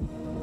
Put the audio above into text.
you